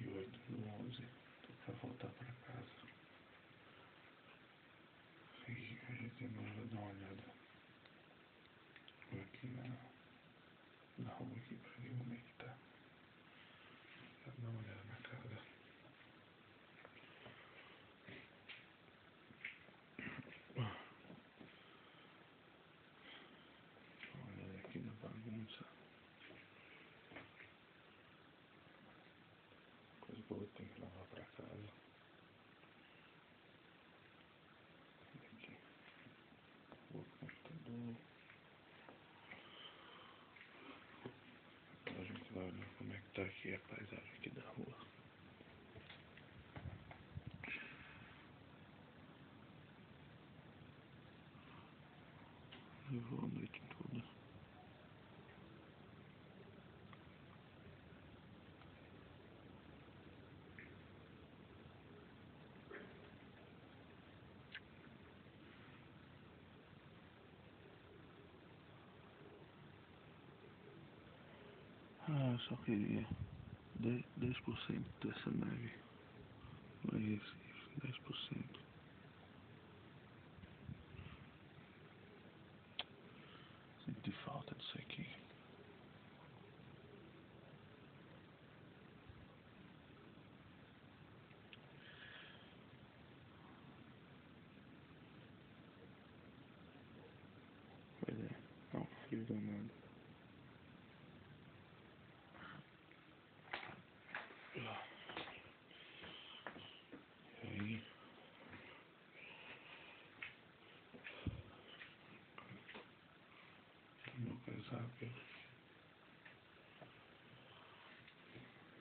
28 do 11. Tô pra voltar pra casa. E a gente vai dar uma olhada aqui na, na rua aqui pra ver como é que tá. Pra dar uma olhada na casa. Olha aqui na bagunça. Eu vou ter que levar pra casa. Aqui. O computador. Agora a gente vai olhar como é que tá aqui a paisagem aqui da rua. Levou a noite toda. Ah, eu só queria 10%, 10 dessa neve. Mas Recife, 10%. Senti falta disso aqui. Pois é, é um frio danado. Okay.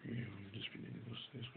Yeah, just be needing those, those